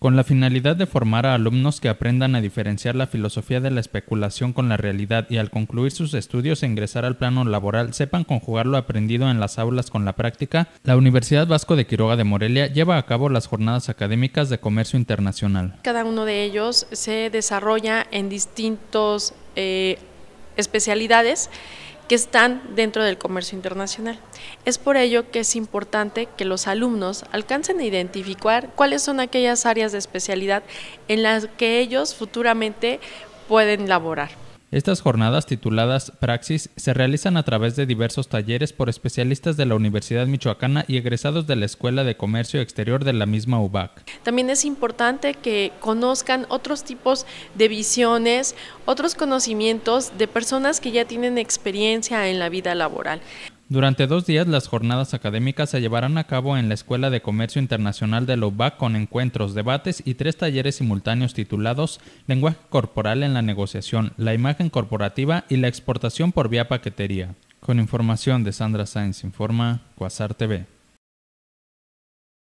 con la finalidad de formar a alumnos que aprendan a diferenciar la filosofía de la especulación con la realidad y al concluir sus estudios e ingresar al plano laboral sepan conjugar lo aprendido en las aulas con la práctica, la Universidad Vasco de Quiroga de Morelia lleva a cabo las jornadas académicas de comercio internacional. Cada uno de ellos se desarrolla en distintos eh, especialidades que están dentro del comercio internacional. Es por ello que es importante que los alumnos alcancen a identificar cuáles son aquellas áreas de especialidad en las que ellos futuramente pueden laborar. Estas jornadas tituladas Praxis se realizan a través de diversos talleres por especialistas de la Universidad Michoacana y egresados de la Escuela de Comercio Exterior de la misma UBAC. También es importante que conozcan otros tipos de visiones, otros conocimientos de personas que ya tienen experiencia en la vida laboral. Durante dos días las jornadas académicas se llevarán a cabo en la Escuela de Comercio Internacional de la con encuentros, debates y tres talleres simultáneos titulados Lenguaje corporal en la negociación, la imagen corporativa y la exportación por vía paquetería. Con información de Sandra Sainz informa Quasar TV.